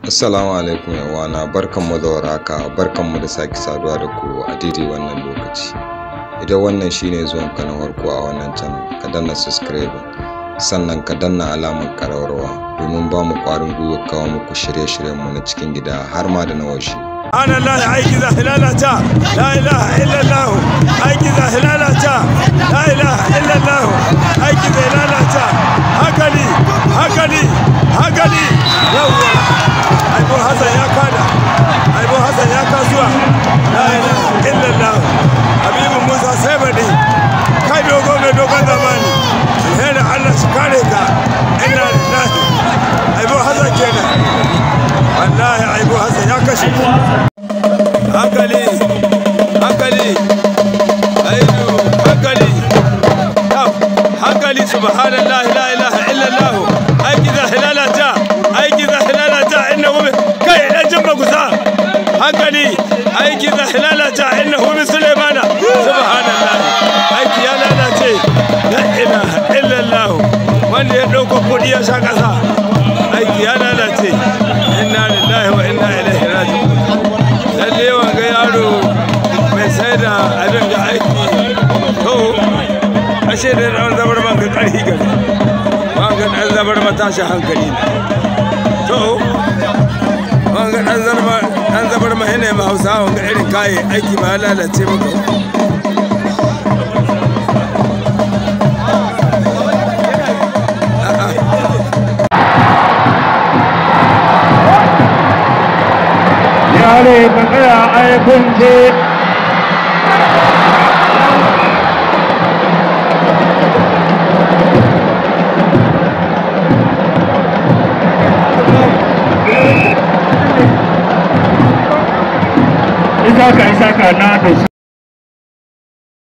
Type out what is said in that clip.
Assalamu alaikum yawana barkanmu da warhaka. Barkanmu da sake saduwa da ku a daidai wannan lokaci. Idan wannan shine zuwan ka na farko a wannan channel ka danna subscribe sannan ka danna alamar ƙararrawa domin ba mu ƙwarin gwiwa kawo muku shirye-shiryenmu na cikin gida har ma da na waje. Allah aiki za hilalata la ilaha illallah aiki za hilalata la ilaha illallah. aiki shi kare ka inna lillahi. Aibo hasan kenan. Wallahi aibo hasan ya kashe hankali hankali. Aidu hankali. Hankali subhanallah la ilaha illallah. Aiki za hilalata aiki za hilalata innahu kai dan jimma kusa hankali aiki za hilalata innahu min sulaimana subhanallah. Wanda ya ɗauko kuɗi ya sha kasa aiki ya lalace. Inna lillahi wa inna ilaihi raji'un. Lalle yawan ga yaro mai sai da abin da aiki. To ashe da ɗan zabar man ga ƙarfi gari ban ga ɗan zabar ma tashi hankali to ban ga ɗan zabar ma yana ma hausa ga irin kaye aiki ma lalace maka. Yare ka tsaya ai kun je